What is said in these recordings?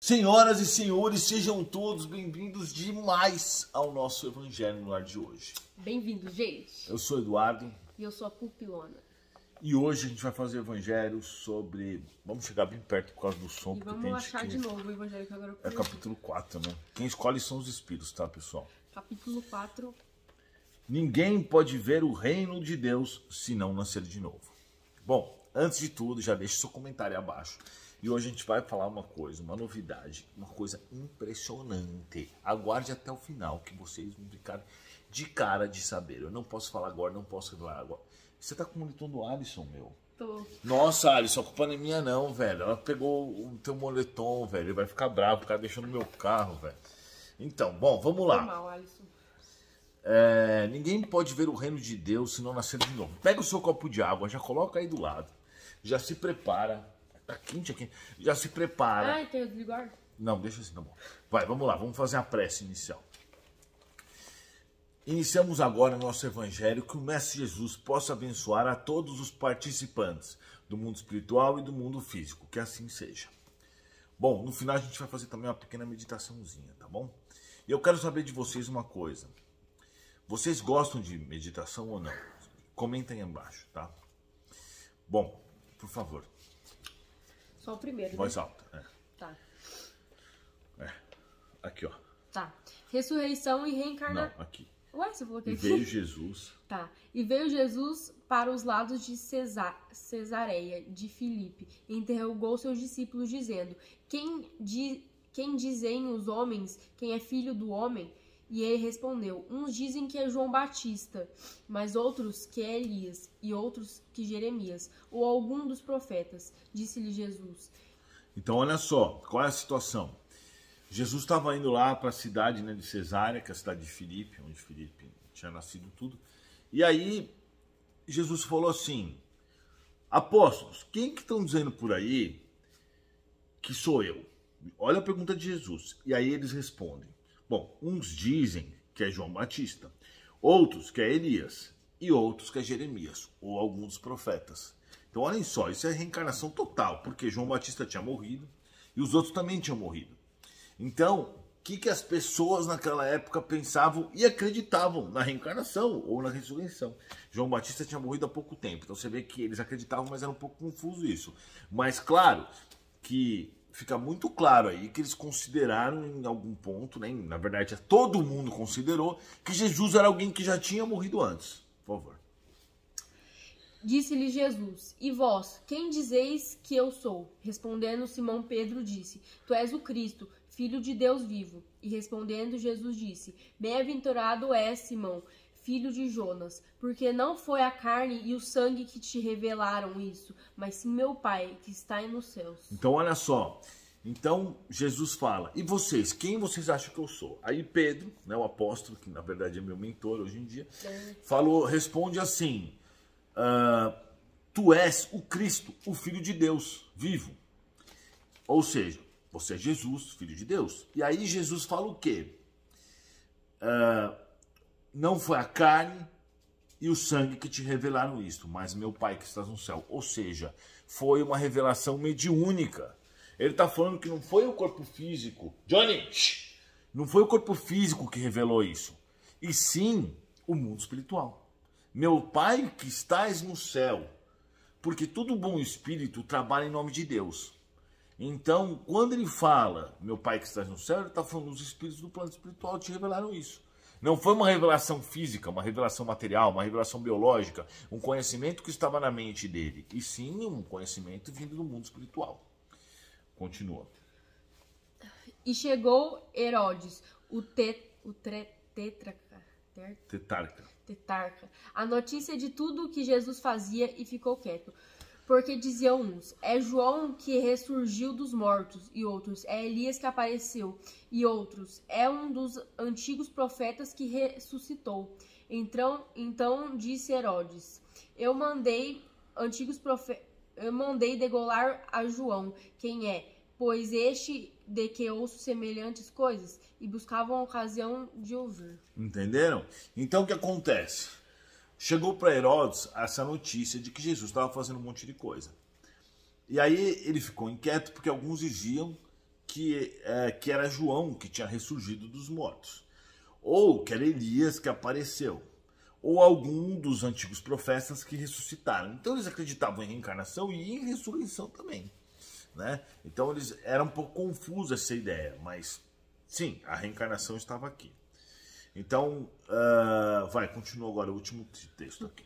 Senhoras e senhores, sejam todos bem-vindos demais ao nosso Evangelho no ar de hoje. Bem-vindo, gente. Eu sou Eduardo E eu sou a Pupilona. e hoje a gente vai fazer o Evangelho sobre. Vamos chegar bem perto por causa do som, E vamos achar que. de novo o Evangelho que agora eu É capítulo 4, né? Quem escolhe são os espíritos, tá, pessoal? Capítulo 4. Ninguém pode ver o reino de Deus se não nascer de novo. Bom, antes de tudo, já deixe seu comentário abaixo. E hoje a gente vai falar uma coisa, uma novidade, uma coisa impressionante. Aguarde até o final que vocês vão ficar de cara de saber. Eu não posso falar agora, não posso revelar agora. Você tá com o moletom do Alisson, meu. Tô... Nossa, Alisson, a culpa não é minha não, velho. Ela pegou o teu moletom, velho. Ele vai ficar bravo, ficar deixando meu carro, velho. Então, bom, vamos lá. Foi mal, Alisson. É, ninguém pode ver o reino de Deus se não nascer de novo. Pega o seu copo de água, já coloca aí do lado. Já se prepara. Tá quente aqui. Já se prepara. Ai, tem o desligar? Não, deixa assim, tá bom. Vai, vamos lá, vamos fazer a prece inicial. Iniciamos agora nosso evangelho que o Mestre Jesus possa abençoar a todos os participantes do mundo espiritual e do mundo físico, que assim seja. Bom, no final a gente vai fazer também uma pequena meditaçãozinha, tá bom? E eu quero saber de vocês uma coisa. Vocês gostam de meditação ou não? Comentem aí embaixo, tá? Bom, por favor, Só o primeiro, né? voz alta. É, Tá. é. Aqui, ó. Tá. Ressurreição e reencarnação. Não, aqui. Ué, você falou que E aqui? veio Jesus. Tá. E veio Jesus para os lados de Cesa- Cesareia de Filipe e interrogou seus discípulos, dizendo: Quem, di... quem dizem os homens quem é filho do homem? E ele respondeu: Uns dizem que é João Batista, mas outros que é Elias, e outros que Jeremias, ou algum dos profetas. Disse-lhe Jesus: Então, olha só, qual é a situação? Jesus estava indo lá para a cidade né, de Cesárea, que é a cidade de Filipe, onde Filipe tinha nascido tudo. E aí, Jesus falou assim: Apóstolos, quem que estão dizendo por aí que sou eu? Olha a pergunta de Jesus. E aí eles respondem: Bom, uns dizem que é João Batista, outros que é Elias, e outros que é Jeremias, ou alguns profetas. Então, olhem só, isso é reencarnação total, porque João Batista tinha morrido e os outros também tinham morrido. Então, o que, que as pessoas naquela época pensavam e acreditavam na reencarnação ou na ressurreição? João Batista tinha morrido há pouco tempo, então você vê que eles acreditavam, mas era um pouco confuso isso. Mas claro que fica muito claro aí que eles consideraram em algum ponto, né, na verdade todo mundo considerou, que Jesus era alguém que já tinha morrido antes. Por favor. Disse-lhe Jesus: E vós, quem dizeis que eu sou? Respondendo Simão Pedro disse: Tu és o Cristo, filho de Deus vivo. E respondendo Jesus disse: Bem-aventurado és, Simão, filho de Jonas, porque não foi a carne e o sangue que te revelaram isso, mas sim meu Pai que está nos céus. Então, olha só. Então, Jesus fala: E vocês, quem vocês acham que eu sou? Aí Pedro, né, o apóstolo, que na verdade é meu mentor hoje em dia, falou, responde assim: ah, Tu és o Cristo, o Filho de Deus, vivo. Ou seja, você é Jesus, Filho de Deus. E aí Jesus fala o quê? Ah, não foi a carne e o sangue que te revelaram isto, mas meu Pai que estás no céu. Ou seja, foi uma revelação mediúnica. Ele está falando que não foi o corpo físico. Johnny! Não foi o corpo físico que revelou isso. E sim o mundo espiritual. Meu Pai que estás no céu. Porque todo bom espírito trabalha em nome de Deus. Então, quando ele fala, meu Pai que estás no céu, ele está falando, os espíritos do plano espiritual te revelaram isso. Não foi uma revelação física, uma revelação material, uma revelação biológica, um conhecimento que estava na mente dele, e sim um conhecimento vindo do mundo espiritual. Continua. E chegou Herodes, o, te, o tre, tetraca, ter- Tetarca. tetarca, a notícia de tudo o que Jesus fazia e ficou quieto. Porque diziam uns, é João que ressurgiu dos mortos, e outros, é Elias que apareceu, e outros, é um dos antigos profetas que ressuscitou. Então, então disse Herodes, eu mandei antigos profe eu mandei degolar a João, quem é, pois este de que ouço semelhantes coisas, e buscavam a ocasião de ouvir. Entenderam? Então o que acontece? Chegou para Herodes essa notícia de que Jesus estava fazendo um monte de coisa. E aí ele ficou inquieto porque alguns diziam que, é, que era João que tinha ressurgido dos mortos, ou que era Elias que apareceu, ou algum dos antigos profetas que ressuscitaram. Então eles acreditavam em reencarnação e em ressurreição também. Né? Então eles era um pouco confusa essa ideia, mas sim, a reencarnação estava aqui. Então, uh, vai, continua agora o último texto aqui.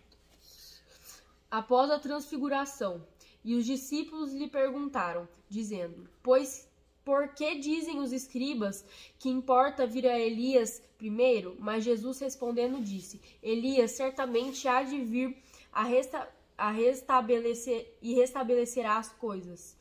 Após a transfiguração, e os discípulos lhe perguntaram, dizendo: Pois por que dizem os escribas que importa vir a Elias primeiro? Mas Jesus respondendo disse: Elias certamente há de vir a, resta a restabelecer e restabelecerá as coisas.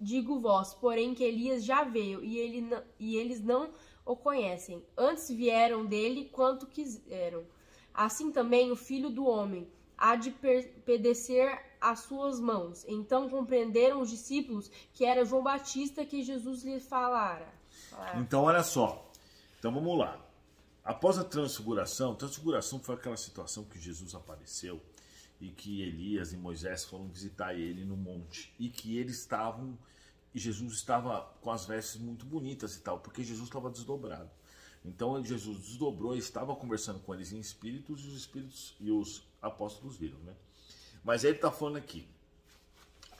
Digo vós, porém, que Elias já veio e, ele e eles não o conhecem. Antes vieram dele quanto quiseram. Assim também o filho do homem há de pedecer as suas mãos. Então compreenderam os discípulos que era João Batista que Jesus lhe falara. falara. Então, olha só. Então vamos lá. Após a transfiguração, transfiguração foi aquela situação que Jesus apareceu e que Elias e Moisés foram visitar ele no monte e que eles estavam e Jesus estava com as vestes muito bonitas e tal, porque Jesus estava desdobrado. Então Jesus desdobrou e estava conversando com eles em espíritos e os espíritos e os apóstolos viram, né? Mas ele está falando aqui.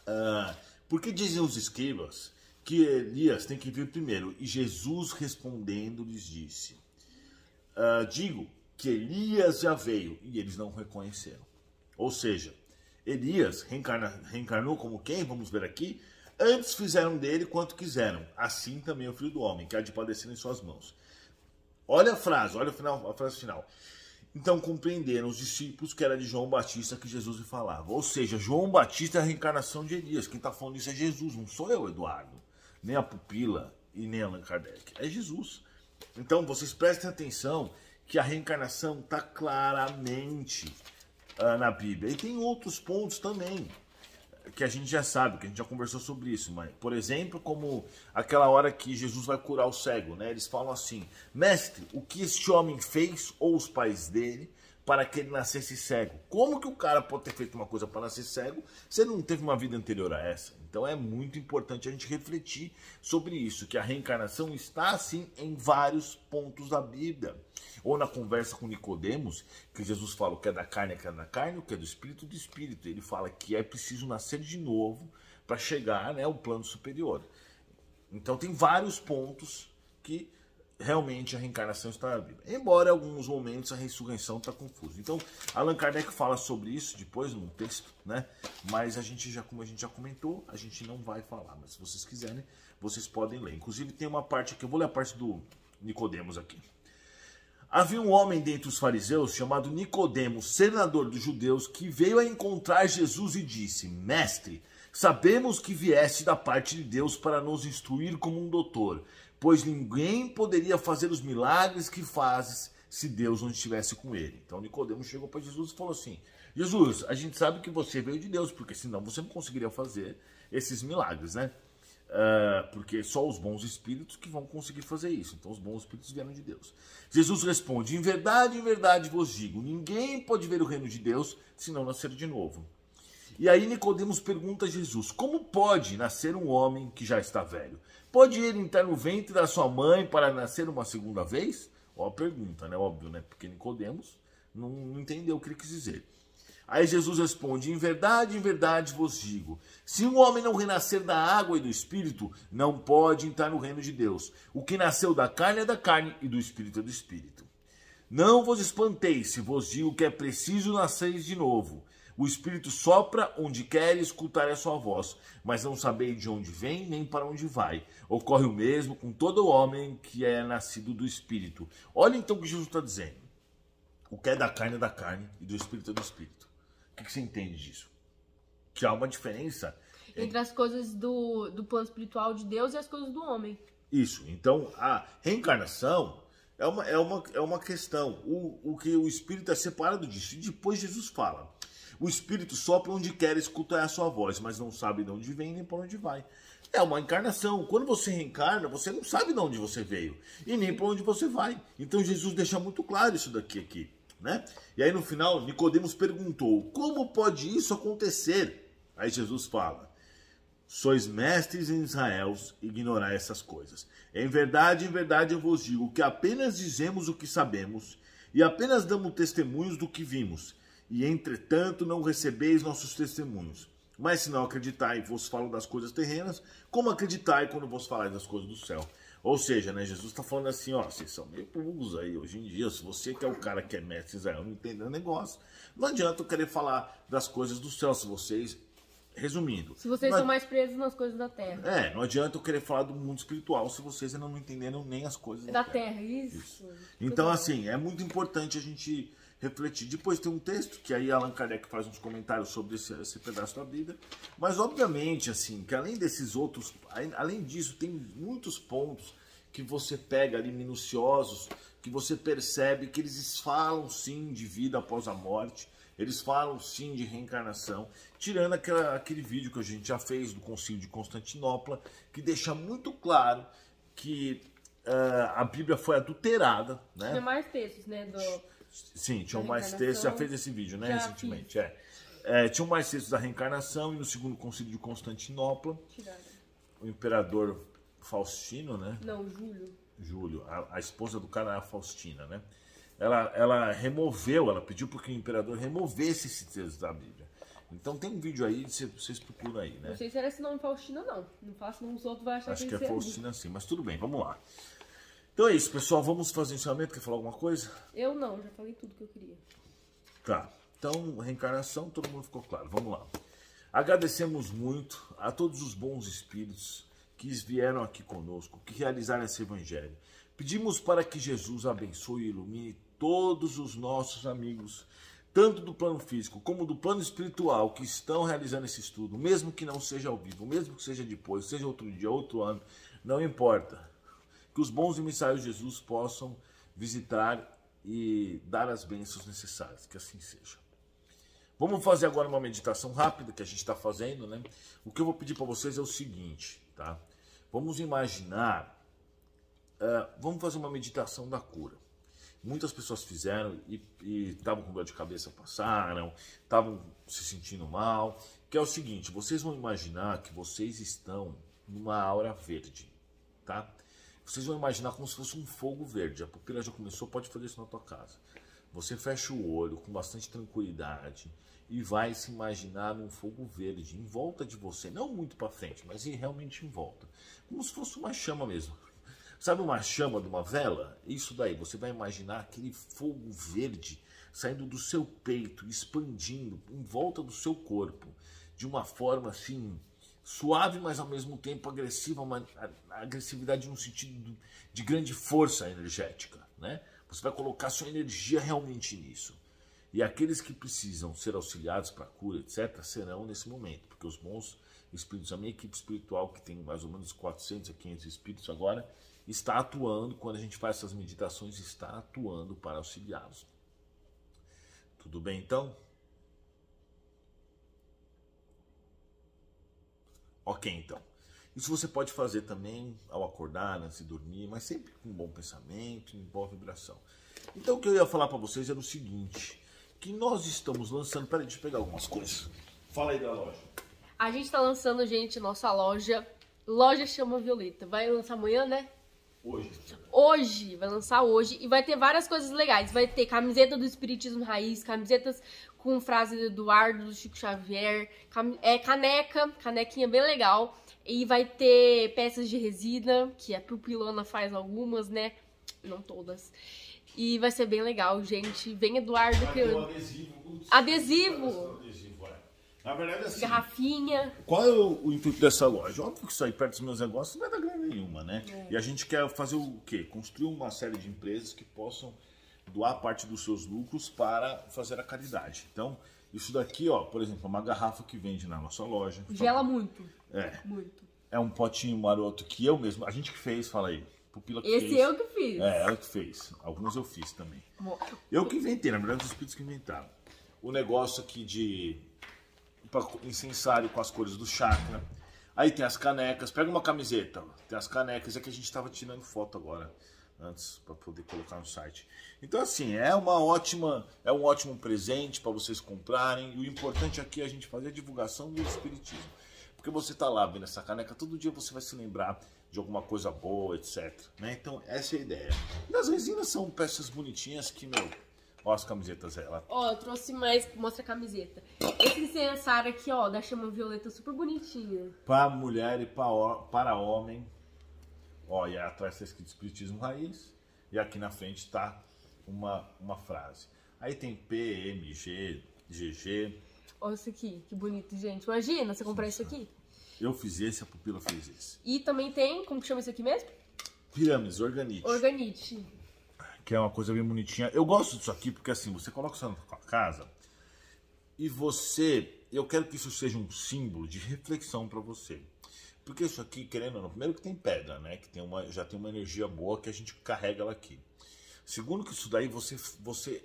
Uh, por que dizem os escribas que Elias tem que vir primeiro? E Jesus respondendo lhes disse: uh, Digo que Elias já veio e eles não reconheceram. Ou seja, Elias reencarna, reencarnou como quem? Vamos ver aqui. Antes fizeram dele quanto quiseram, assim também o filho do homem, que há de padecer em suas mãos. Olha a frase, olha a, final, a frase final. Então compreenderam os discípulos que era de João Batista que Jesus lhe falava. Ou seja, João Batista é a reencarnação de Elias. Quem está falando isso é Jesus, não sou eu, Eduardo. Nem a pupila e nem Allan Kardec. É Jesus. Então vocês prestem atenção que a reencarnação está claramente uh, na Bíblia. E tem outros pontos também que a gente já sabe, que a gente já conversou sobre isso, mas, por exemplo, como aquela hora que Jesus vai curar o cego, né? Eles falam assim: Mestre, o que este homem fez, ou os pais dele, para que ele nascesse cego? Como que o cara pode ter feito uma coisa para nascer cego se ele não teve uma vida anterior a essa? Então é muito importante a gente refletir sobre isso, que a reencarnação está assim em vários pontos da Bíblia. Ou na conversa com Nicodemos, que Jesus fala o que é da carne que é da carne, o que é do espírito do espírito. Ele fala que é preciso nascer de novo para chegar né, ao plano superior. Então tem vários pontos que realmente a reencarnação está na Bíblia. Embora em alguns momentos a ressurreição está confusa. Então, Allan Kardec fala sobre isso depois no texto, né? Mas a gente já, como a gente já comentou, a gente não vai falar. Mas se vocês quiserem, vocês podem ler. Inclusive tem uma parte aqui, eu vou ler a parte do Nicodemos aqui. Havia um homem dentre os fariseus chamado Nicodemos, senador dos judeus, que veio a encontrar Jesus e disse: Mestre, sabemos que vieste da parte de Deus para nos instruir como um doutor pois ninguém poderia fazer os milagres que fazes se Deus não estivesse com ele. Então Nicodemos chegou para Jesus e falou assim: Jesus, a gente sabe que você veio de Deus, porque senão você não conseguiria fazer esses milagres, né? Uh, porque só os bons espíritos que vão conseguir fazer isso. Então os bons espíritos vieram de Deus. Jesus responde: Em verdade, em verdade vos digo, ninguém pode ver o reino de Deus se não nascer de novo. E aí Nicodemos pergunta a Jesus: Como pode nascer um homem que já está velho? Pode ele entrar no ventre da sua mãe para nascer uma segunda vez? Ó a pergunta, né? Óbvio, né? Porque Nicodemos não, não entendeu o que ele quis dizer. Aí Jesus responde: Em verdade, em verdade vos digo: se um homem não renascer da água e do espírito, não pode entrar no reino de Deus. O que nasceu da carne é da carne e do espírito é do espírito. Não vos espanteis se vos digo que é preciso nascer de novo. O Espírito sopra onde quer escutar a sua voz, mas não sabeis de onde vem nem para onde vai. Ocorre o mesmo com todo homem que é nascido do Espírito. Olha então o que Jesus está dizendo. O que é da carne é da carne e do Espírito é do Espírito. O que você entende disso? Que há uma diferença entre as coisas do, do plano espiritual de Deus e as coisas do homem. Isso. Então, a reencarnação é uma, é uma, é uma questão. O, o que o Espírito é separado disso. E depois Jesus fala. O espírito sopra onde quer escutar a sua voz, mas não sabe de onde vem nem para onde vai. É uma encarnação. Quando você reencarna, você não sabe de onde você veio e nem para onde você vai. Então Jesus deixa muito claro isso daqui aqui, né? E aí no final, Nicodemos perguntou: "Como pode isso acontecer?" Aí Jesus fala: Sois mestres em Israel, ignorar essas coisas. Em verdade, em verdade eu vos digo que apenas dizemos o que sabemos e apenas damos testemunhos do que vimos, e entretanto não recebeis nossos testemunhos. Mas se não acreditai, vos falo das coisas terrenas, como acreditai quando vos falar das coisas do céu? Ou seja, né, Jesus está falando assim, ó, vocês são meio burros aí hoje em dia. Se você que é o cara que é mestre Israel não entendeu o negócio, não adianta eu querer falar das coisas do céu. Se vocês resumindo. Se vocês não, são mais presos nas coisas da terra. É, não adianta eu querer falar do mundo espiritual se vocês ainda não entenderam nem as coisas da, da terra. terra. Isso. isso. Então, assim, é muito importante a gente refletir. Depois tem um texto que aí Allan Kardec faz uns comentários sobre esse, esse pedaço da Bíblia. Mas, obviamente, assim, que além desses outros, além disso, tem muitos pontos que você pega ali minuciosos, que você percebe que eles falam sim de vida após a morte eles falam sim de reencarnação, tirando aquela, aquele vídeo que a gente já fez do Concílio de Constantinopla, que deixa muito claro que uh, a Bíblia foi adulterada. Né? Tinha mais textos, né? Do, sim, tinha mais textos, já fez esse vídeo, né, recentemente. É. É, tinham mais textos da reencarnação e no segundo Concílio de Constantinopla, Tirada. o imperador Faustino, né? Não, Júlio. Júlio, a, a esposa do cara era Faustina, né? ela, ela removeu, ela pediu para que o imperador removesse esse texto da Bíblia. Então tem um vídeo aí, vocês procuram aí, né? Não sei se era esse nome Faustina, não. Não faço, não, os outros vão achar Acho que, que é Faustina sim, mas tudo bem, vamos lá. Então é isso, pessoal. Vamos fazer ensinamento. Quer falar alguma coisa? Eu não, já falei tudo que eu queria. Tá. Então, reencarnação, todo mundo ficou claro. Vamos lá. Agradecemos muito a todos os bons espíritos que vieram aqui conosco, que realizaram esse evangelho. Pedimos para que Jesus abençoe e ilumine todos os nossos amigos, tanto do plano físico como do plano espiritual, que estão realizando esse estudo, mesmo que não seja ao vivo, mesmo que seja depois, seja outro dia, outro ano, não importa. Que os bons emissários de Jesus possam visitar e dar as bênçãos necessárias, que assim seja. Vamos fazer agora uma meditação rápida que a gente está fazendo, né? O que eu vou pedir para vocês é o seguinte, tá? Vamos imaginar, uh, vamos fazer uma meditação da cura. Muitas pessoas fizeram e estavam com dor de cabeça, passaram, estavam se sentindo mal. Que é o seguinte: vocês vão imaginar que vocês estão numa aura verde, tá? Vocês vão imaginar como se fosse um fogo verde. A pupila já começou, pode fazer isso na tua casa. Você fecha o olho com bastante tranquilidade e vai se imaginar num fogo verde em volta de você, não muito para frente, mas realmente em volta, como se fosse uma chama mesmo. Sabe uma chama de uma vela? Isso daí, você vai imaginar aquele fogo verde saindo do seu peito, expandindo em volta do seu corpo, de uma forma assim suave, mas ao mesmo tempo agressiva, uma agressividade no sentido de grande força energética, né? Você vai colocar sua energia realmente nisso. E aqueles que precisam ser auxiliados para a cura, etc., serão nesse momento, porque os bons espíritos, a minha equipe espiritual, que tem mais ou menos 400 a 500 espíritos agora, está atuando, quando a gente faz essas meditações, está atuando para auxiliá-los. Tudo bem então? Ok, então. Isso você pode fazer também ao acordar, antes de dormir, mas sempre com um bom pensamento, em boa vibração. Então o que eu ia falar para vocês era o seguinte, que nós estamos lançando, peraí, deixa eu pegar algumas coisas. Fala aí da loja. A gente está lançando, gente, nossa loja, Loja Chama Violeta. Vai lançar amanhã, né? Hoje. Hoje, vai lançar hoje. E vai ter várias coisas legais. Vai ter camiseta do Espiritismo Raiz, camisetas com frase do Eduardo, do Chico Xavier, é, caneca, canequinha bem legal. E vai ter peças de resina, que a Pupilona faz algumas, né? Não todas. E vai ser bem legal, gente. Vem, Eduardo. Vai que... adesivo. Adesivo! Na verdade, assim. Garrafinha. Qual é o, o, intuito dessa loja? Óbvio que sair perto dos meus negócios não vai dar grana nenhuma, né? É. E a gente quer fazer o quê? Construir uma série de empresas que possam doar parte dos seus lucros para fazer a caridade. Então, isso daqui, ó, por exemplo, uma garrafa que vende na nossa loja. Gela muito. É. Muito. É um potinho maroto que eu mesmo, a gente que fez, fala aí. Pupila que Esse fez. eu que fiz. É, ela que fez. Alguns eu fiz também. Bom, eu que inventei, na verdade, os espíritos que inventaram. O negócio aqui de incensário com as cores do chakra. Aí tem as canecas, pega uma camiseta, tem as canecas, é que a gente estava tirando foto agora, antes, para poder colocar no site. Então assim, é uma ótima, é um ótimo presente para vocês comprarem, e o importante aqui é a gente fazer a divulgação do espiritismo. Porque você tá lá vendo essa caneca, todo dia você vai se lembrar de alguma coisa boa, etc. Né? Então, essa é a ideia. E as resinas são peças bonitinhas que, meu, Ó as camisetas dela. Ó, eu trouxe mais, mostra a camiseta. Esse licenciário aqui, ó, da chama violeta, super bonitinha. Para mulher e para, para homem. Ó, e atrás está escrito Espiritismo Raiz. E aqui na frente tá uma, uma frase. Aí tem P, M, G, GG. Olha isso aqui, que bonito, gente. Imagina você comprar isso aqui. Eu fiz esse, a pupila fez esse. E também tem, como que chama isso aqui mesmo? Pirâmides, organite. Organite que é uma coisa bem bonitinha. Eu gosto disso aqui porque assim, você coloca isso na sua casa e você, eu quero que isso seja um símbolo de reflexão para você. Porque isso aqui, querendo ou não, primeiro que tem pedra, né? Que tem uma, já tem uma energia boa que a gente carrega ela aqui. Segundo que isso daí você, você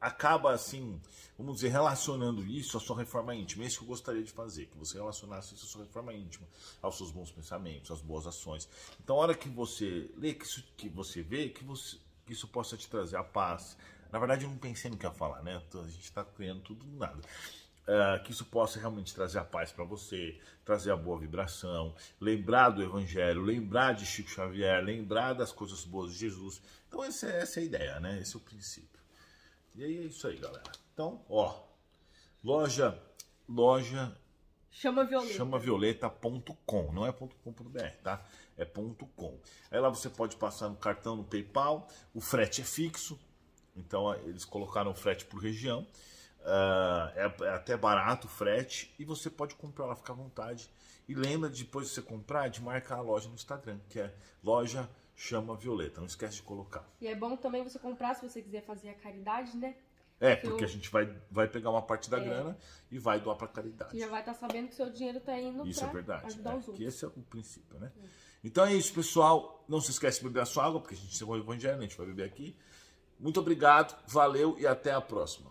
acaba assim, vamos dizer, relacionando isso à sua reforma íntima. É isso que eu gostaria de fazer, que você relacionasse isso à sua reforma íntima, aos seus bons pensamentos, às boas ações. Então, a hora que você lê, que, isso, que você vê, que você que isso possa te trazer a paz. Na verdade, eu não pensei no que ia falar, né? A gente está criando tudo do nada. Uh, que isso possa realmente trazer a paz para você, trazer a boa vibração, lembrar do Evangelho, lembrar de Chico Xavier, lembrar das coisas boas de Jesus. Então, essa é, essa é a ideia, né? Esse é o princípio. E aí é isso aí, galera. Então, ó, loja, loja Chama Violeta. Chamavioleta.com, não é .com.br, tá? É .com. Aí lá você pode passar no cartão, no PayPal, o frete é fixo, então eles colocaram o frete por região. Uh, é, é, até barato o frete e você pode comprar lá, fica à vontade. E lembra depois de você comprar de marcar a loja no Instagram, que é loja chama Violeta. Não esquece de colocar. E é bom também você comprar se você quiser fazer a caridade, né? É, porque eu... a gente vai, vai pegar uma parte da é. grana e vai doar para caridade. Você já vai estar tá sabendo que seu dinheiro está indo Isso é verdade. ajudar é, os outros. Que esse é o princípio, né? É. Então é isso, pessoal. Não se esquece de beber a sua água, porque a gente tem o evangelho, a gente vai beber aqui. Muito obrigado, valeu e até a próxima.